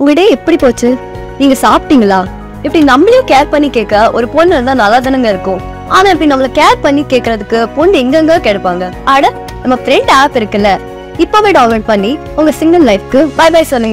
உங்க டே எப்படி போச்சு? நீங்க சாப்பிட்டீங்களா? இப்படி நம்மளையும் கேர் பண்ணி கேட்க ஒரு பொண்ணு இருந்தா நல்லா தானங்க இருக்கும். ஆனா இப்படி நம்மள கேர் பண்ணி கேட்கறதுக்கு பொண்ணு எங்கெங்க கிடைப்பாங்க. அட நம்ம ஃப்ரெண்ட் ஆப் இருக்குல்ல. இப்பவே டவுன்லோட் பண்ணி உங்க சிங்கிள் லைஃப்க்கு பை பை சொல்லுங்க.